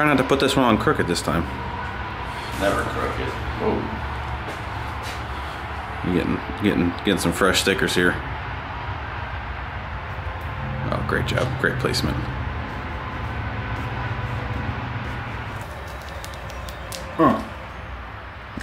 Try not to put this one on crooked this time. Never crooked. Oh. You getting getting getting some fresh stickers here. Oh, great job. Great placement. Huh.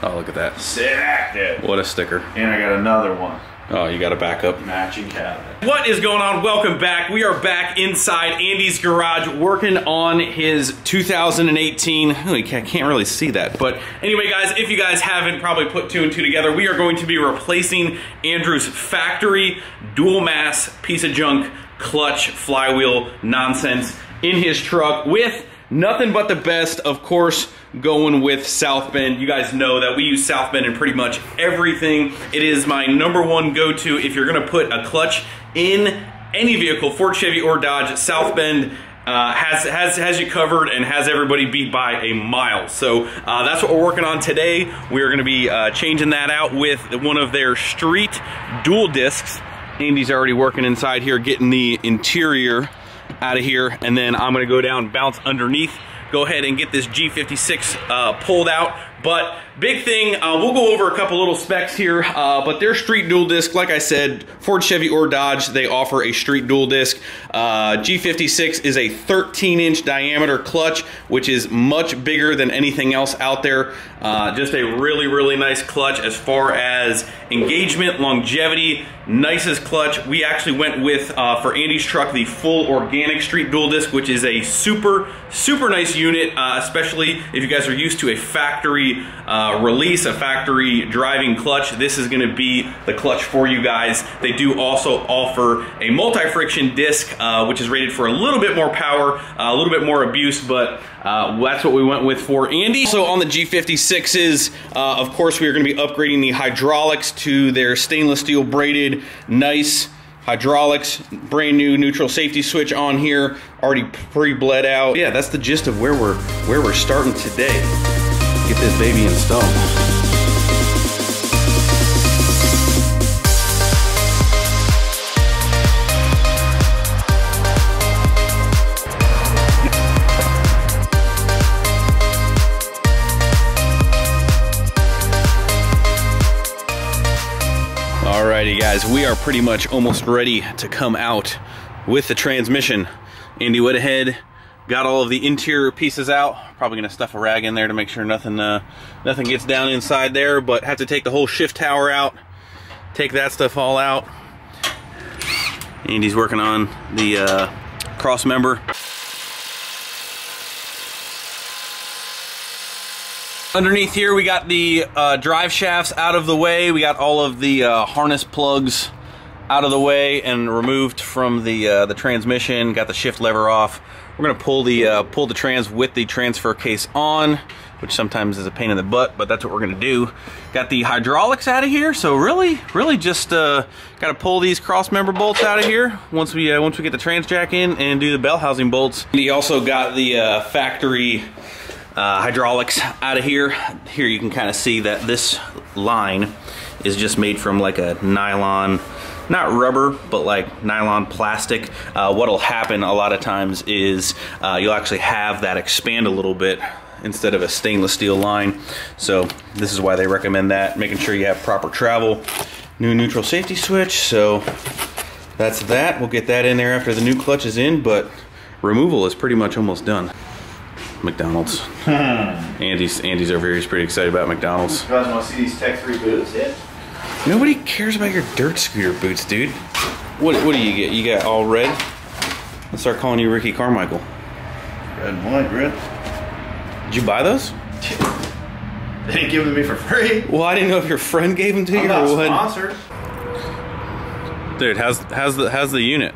Oh, look at that. Sick, dude. What a sticker. And I got another one. Oh, you got a backup. Matching cabinet. What is going on? Welcome back. We are back inside Andy's garage working on his 2018. Oh, I can't really see that. But anyway, guys, if you guys haven't probably put two and two together, we are going to be replacing Andrew's factory dual mass piece of junk clutch flywheel nonsense in his truck with nothing but the best, of course, going with South Bend. You guys know that we use South Bend in pretty much everything. It is my number one go-to if you're gonna put a clutch in any vehicle, Ford, Chevy, or Dodge, South Bend uh, has, has, has you covered and has everybody beat by a mile. So uh, that's what we're working on today. We're gonna be uh, changing that out with one of their street dual discs. Andy's already working inside here, getting the interior out of here, and then I'm gonna go down, bounce underneath, go ahead and get this G56 uh, pulled out. But big thing, uh, we'll go over a couple little specs here, uh, but they're street dual disc. Like I said, Ford, Chevy, or Dodge, they offer a street dual disc. Uh, G56 is a 13 inch diameter clutch, which is much bigger than anything else out there. Uh, just a really, really nice clutch as far as engagement, longevity, nicest clutch. We actually went with, uh, for Andy's truck, the full organic street dual disc, which is a super, super nice unit, uh, especially if you guys are used to a factory uh, release, a factory driving clutch. This is gonna be the clutch for you guys. They do also offer a multi-friction disc, uh, which is rated for a little bit more power, a little bit more abuse, but uh, that's what we went with for Andy. So on the G56s, uh, of course, we are gonna be upgrading the hydraulics to their stainless steel braided, nice hydraulics, brand new neutral safety switch on here, already pre-bled out. Yeah, that's the gist of where we're where we're starting today. Get this baby installed. Guys, we are pretty much almost ready to come out with the transmission. Andy went ahead, got all of the interior pieces out. Probably gonna stuff a rag in there to make sure nothing uh, nothing gets down inside there, but have to take the whole shift tower out, take that stuff all out. Andy's working on the uh, cross member. Underneath here, we got the uh, drive shafts out of the way. We got all of the uh, harness plugs out of the way and removed from the uh, the transmission. Got the shift lever off. We're gonna pull the uh, pull the trans with the transfer case on, which sometimes is a pain in the butt, but that's what we're gonna do. Got the hydraulics out of here, so really, really just uh, got to pull these cross member bolts out of here once we uh, once we get the trans jack in and do the bell housing bolts. He also got the factory uh, hydraulics out of here. Here you can kind of see that this line is just made from like a nylon, not rubber, but like nylon plastic. Uh, what'll happen a lot of times is uh, you'll actually have that expand a little bit instead of a stainless steel line. So this is why they recommend that, making sure you have proper travel. New neutral safety switch, so that's that. We'll get that in there after the new clutch is in, but removal is pretty much almost done. McDonald's. Hmm. Andy's Andy's over here. He's pretty excited about McDonald's. You guys want to see these Tech 3 boots yet? Nobody cares about your dirt scooter boots, dude. What what do you get? You got all red? Let's start calling you Ricky Carmichael. Red and white, red. Did you buy those? They didn't give them to me for free. Well, I didn't know if your friend gave them to I'm you or what. sponsored. Dude, how's how's the how's the unit?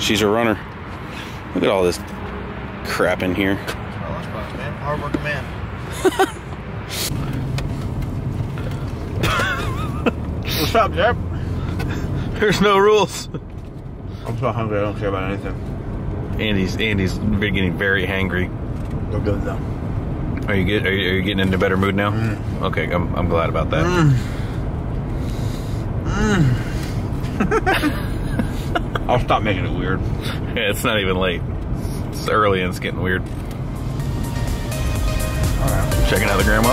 She's a runner. Look at all this crap in here. Hardworking man. What's up, Jeff? There's no rules. I'm so hungry. I don't care about anything. Andy's Andy's getting very hangry. Go good though. Are you get? Are you, are you getting into a better mood now? Mm. Okay, I'm, I'm glad about that. Mm. I'll stop making it weird. Yeah, it's not even late. It's early and it's getting weird. Checking out the gram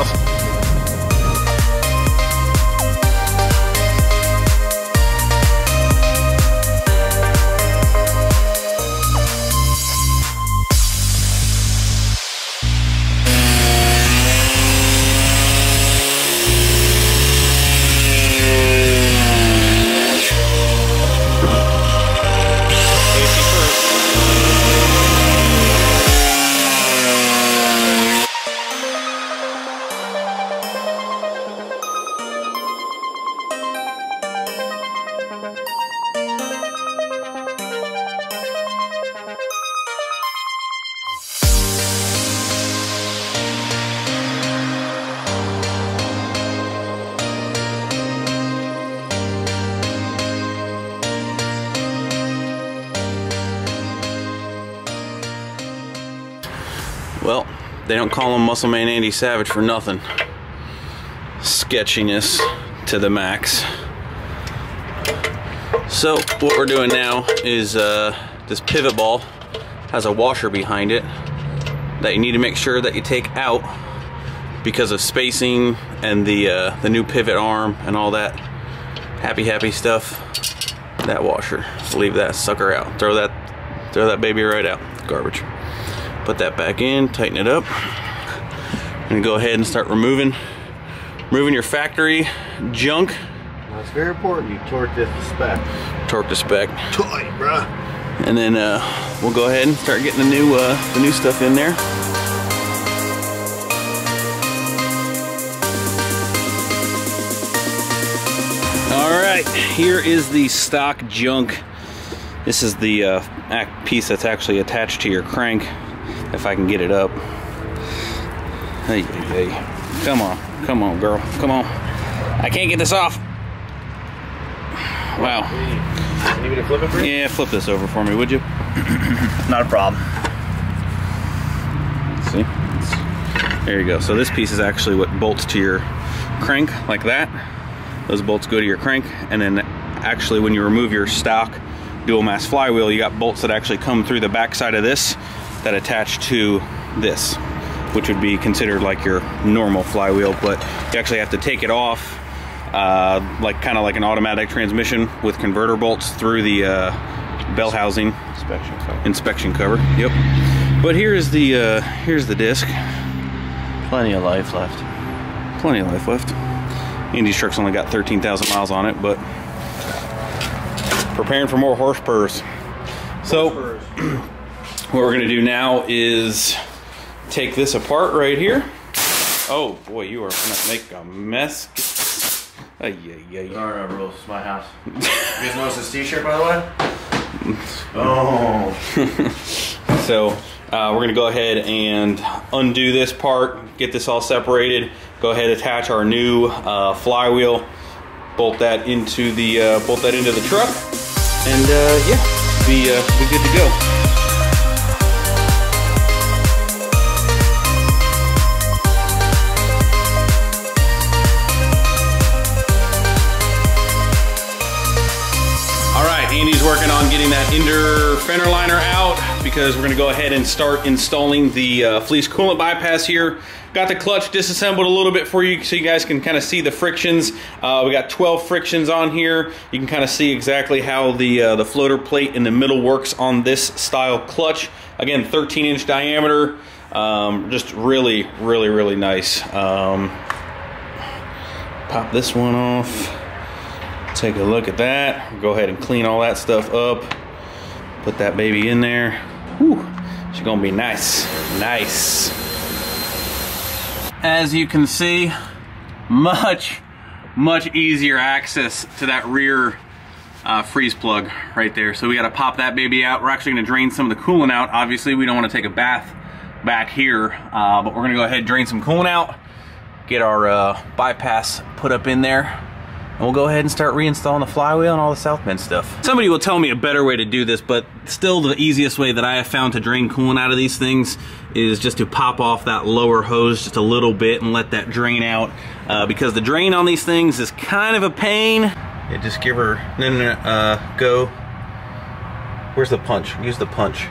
they don't call him Muscle Man Andy Savage for nothing. Sketchiness to the max. So what we're doing now is uh, this pivot ball has a washer behind it that you need to make sure that you take out because of spacing and the uh, the new pivot arm and all that happy happy stuff. That washer, leave that sucker out. Throw that throw that baby right out. Garbage. Put that back in, tighten it up. And go ahead and start removing removing your factory junk. That's very important. You torque this to spec. Torque to spec. Tight, bruh. And then uh, we'll go ahead and start getting the new uh, the new stuff in there. All right, here is the stock junk. This is the uh, piece that's actually attached to your crank. If I can get it up. Hey, hey, hey. Come on, come on, girl, come on. I can't get this off. Wow. You need me to flip it for you? Yeah, flip this over for me, would you? Not a problem. See? There you go. So this piece is actually what bolts to your crank like that. Those bolts go to your crank and then actually when you remove your stock dual mass flywheel, you got bolts that actually come through the backside of this that attach to this, which would be considered like your normal flywheel, but you actually have to take it off uh, like kind of like an automatic transmission with converter bolts through the uh, bell housing Inspection cover. inspection cover. Yep. But here's the uh, here's the disc. Plenty of life left. Plenty of life left. Andy's truck's only got 13,000 miles on it, but preparing for more horse purrs. So what we're gonna do now is take this apart right here. Oh boy, you are gonna make a mess. Ay, ay, ay. All right, rules. It's my house. you guys notice this t-shirt, by the way? Oh. So uh, we're gonna go ahead and undo this part, get this all separated. Go ahead, attach our new uh, flywheel, bolt that into the uh, bolt that into the truck, and uh, yeah, be uh, be good to go. Ender fender liner out because we're gonna go ahead and start installing the uh, fleece coolant bypass here. Got the clutch disassembled a little bit for you so you guys can kind of see the frictions. Uh, we got 12 frictions on here. You can kind of see exactly how the, uh, the floater plate in the middle works on this style clutch. Again, 13 inch diameter. Um, just really, really, really nice. Um, pop this one off. Take a look at that. Go ahead and clean all that stuff up. Put that baby in there. Whew. She's gonna be nice. Nice. As you can see, much, much easier access to that rear uh, freeze plug right there. So we gotta pop that baby out. We're actually gonna drain some of the coolant out. Obviously, we don't wanna take a bath back here, uh, but we're gonna go ahead and drain some coolant out, get our uh, bypass put up in there, and we'll go ahead and start reinstalling the flywheel and all the South Bend stuff. Somebody will tell me a better way to do this, but still the easiest way that I have found to drain coolant out of these things is just to pop off that lower hose just a little bit and let that drain out. Uh, because the drain on these things is kind of a pain. Yeah, just give her, no, no, no, uh, go, Where's the punch? Use the punch.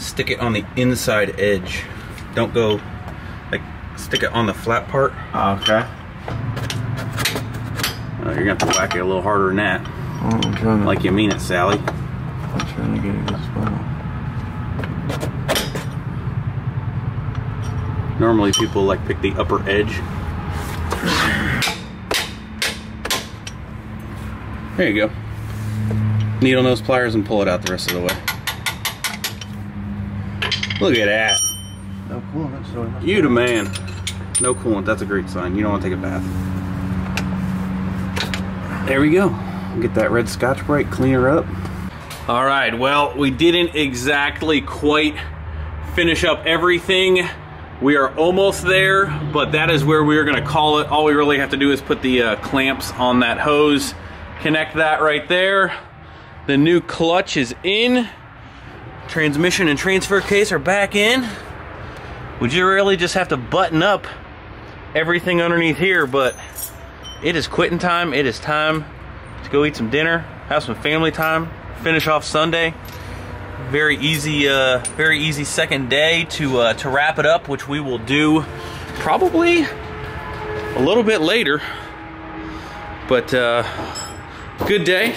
Stick it on the inside edge. Don't go, stick it on the flat part. Okay. Uh, you're gonna have to whack it a little harder than that. Oh, I'm trying to, Like you mean it, Sally. I'm trying to get it as well. Normally people like pick the upper edge. There you go. Needle nose pliers and pull it out the rest of the way. Look at that. No so it You the man. No coolant, that's a great sign. You don't want to take a bath. There we go. Get that red scotch brite, cleaner up. All right, well, we didn't exactly quite finish up everything. We are almost there, but that is where we are gonna call it. All we really have to do is put the uh, clamps on that hose, connect that right there. The new clutch is in. Transmission and transfer case are back in. Would you really just have to button up everything underneath here, but it is quitting time. It is time to go eat some dinner, have some family time, finish off Sunday. Very easy, uh, very easy second day to uh, to wrap it up, which we will do probably a little bit later. But uh, good day.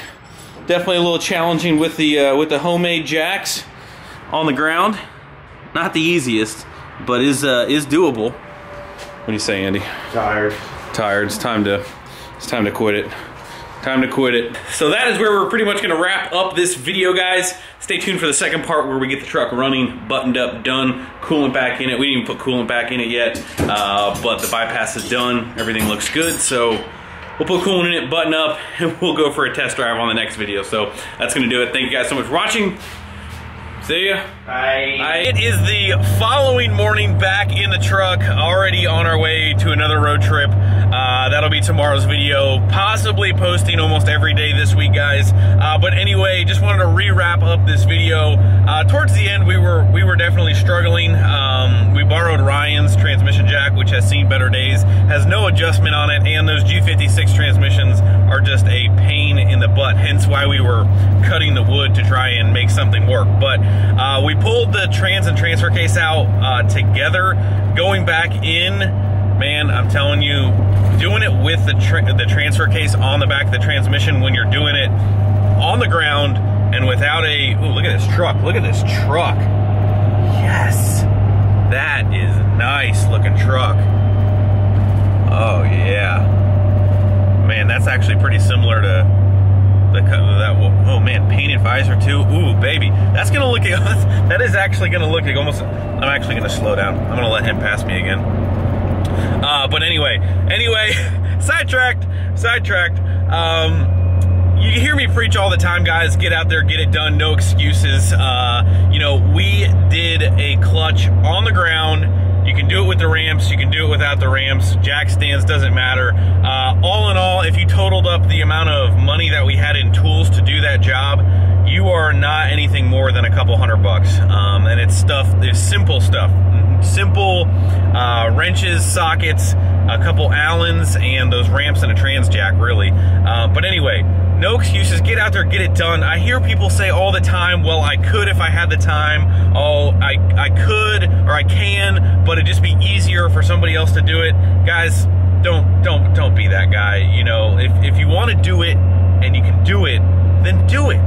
Definitely a little challenging with the uh, with the homemade jacks on the ground. Not the easiest, but is uh, is doable. What do you say, Andy? tired. tired. It's time to it's time to quit it. Time to quit it. So that is where we're pretty much gonna wrap up this video, guys. Stay tuned for the second part where we get the truck running, buttoned up, done, coolant back in it. We didn't even put coolant back in it yet, uh, but the bypass is done. Everything looks good, so we'll put coolant in it, button up, and we'll go for a test drive on the next video. So that's gonna do it. Thank you guys so much for watching. See ya. Bye. It is the following morning back in the truck, already on our way to another road trip. Uh, that'll be tomorrow's video, possibly posting almost every day this week, guys. Uh, but anyway, just wanted to re-wrap up this video. Uh, towards the end, we were we were definitely struggling. Um, borrowed Ryan's transmission jack, which has seen better days, has no adjustment on it, and those G56 transmissions are just a pain in the butt. Hence why we were cutting the wood to try and make something work. But uh, we pulled the trans and transfer case out uh, together, going back in. Man, I'm telling you, doing it with the tra the transfer case on the back of the transmission when you're doing it on the ground and without a. Ooh, look at this truck! Look at this truck! Yes, nice looking truck. Oh yeah, man, that's actually pretty similar to the that oh man painted visor too. Ooh baby that's gonna look that is actually gonna look like almost i'm actually gonna slow down. I'm gonna let him pass me again. Uh, but anyway anyway sidetracked sidetracked. Um you hear me preach all the time guys. Get out there get it done. No excuses. Uh you know we did a clutch on the ground you can do it with the ramps, you can do it without the ramps, jack stands, doesn't matter. Uh, all in all, if you totaled up the amount of money that we had in tools to do that job, you are not anything more than a couple hundred bucks. Um, and it's stuff, it's simple stuff. Simple uh, wrenches, sockets, a couple Allens, and those ramps and a trans jack, really. Uh, but anyway, no excuses. Get out there, get it done. I hear people say all the time, well, I could if I had the time. Oh, I, I could or I can, but it'd just be easier for somebody else to do it. Guys, don't don't don't be that guy. You know, if, if you want to do it and you can do it, then do it.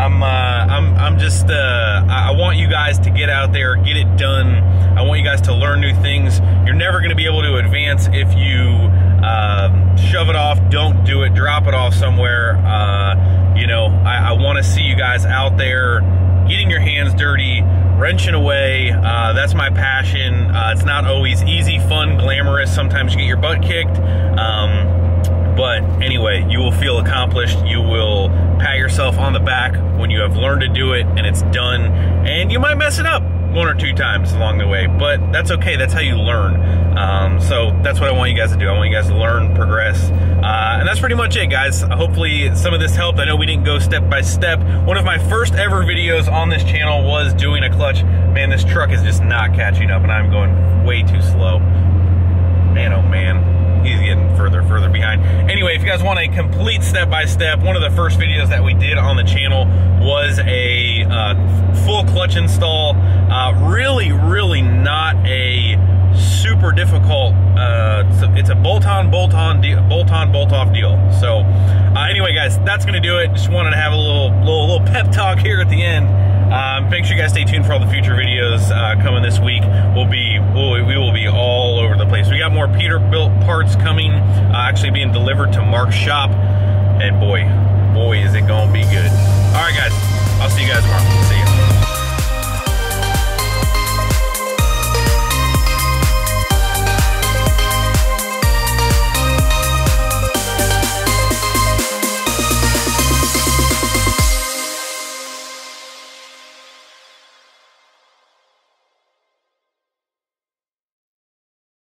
I'm uh, I'm I'm just uh, I want you guys to get out there, get it done. I want you guys to learn new things. You're never going to be able to advance if you um, shove it off, don't do it, drop it off somewhere. Uh, you know, I, I want to see you guys out there getting your hands dirty, wrenching away. Uh, that's my passion. Uh, it's not always easy, fun, glamorous. Sometimes you get your butt kicked. Um, but anyway, you will feel accomplished. You will pat yourself on the back when you have learned to do it and it's done. And you might mess it up one or two times along the way, but that's okay. That's how you learn. Um, so that's what I want you guys to do. I want you guys to learn, progress. Uh, and that's pretty much it, guys. Hopefully some of this helped. I know we didn't go step by step. One of my first ever videos on this channel was doing a clutch. Man, this truck is just not catching up and I'm going way too slow. Man, oh man. he's getting behind. Anyway, if you guys want a complete step-by-step, one of the first videos that we did on the channel was a uh, full clutch install. Uh, really, really not a super difficult. Uh, it's a, it's a bolt-on, bolt-on, bolt-on, bolt-off deal. So, uh, anyway, guys, that's gonna do it. Just wanted to have a little, little, little pep talk here at the end. Um, make sure you guys stay tuned for all the future videos uh, coming this week. We'll be we'll, we will be all over more Peterbilt parts coming, uh, actually being delivered to Mark's shop, and boy, boy, is it gonna be good. All right, guys, I'll see you guys tomorrow. See ya.